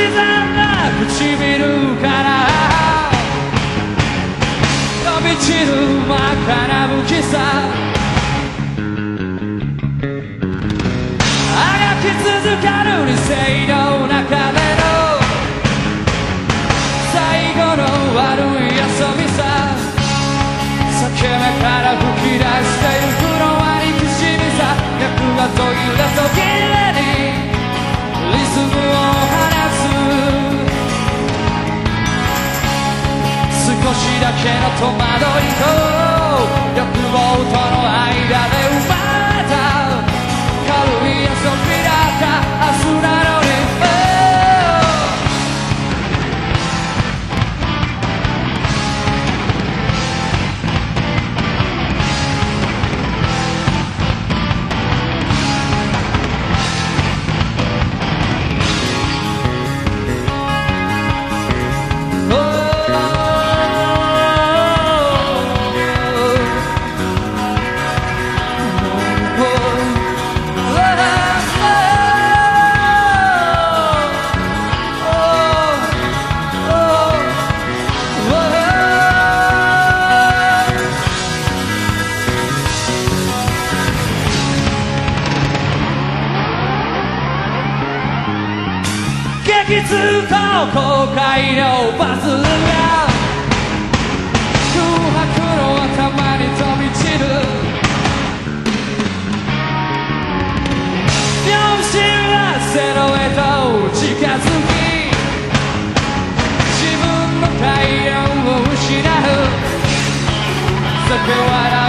刻んだ唇から飛び散る真っ赤な無機さ。あがき続かる理性の中での最後の悪い遊びさ。裂け目から吹き出してゆくのは憎しみさ。脈が途切れ途けの戸惑いと激痛と後悔のパズルが空白の頭に飛び散る。両親はゼロへと近づき自分の体温を失う叫笑うよ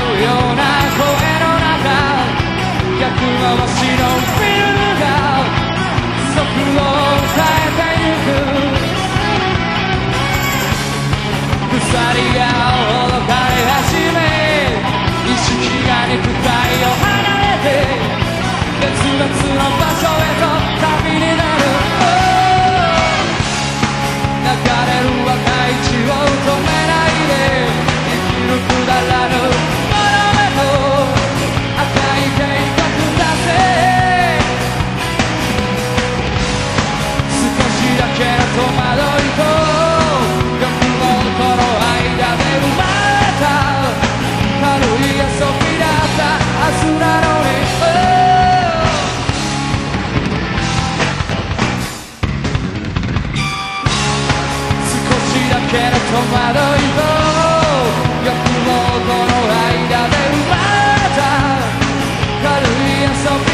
戸惑いと欲望この間で生まれた。軽い遊び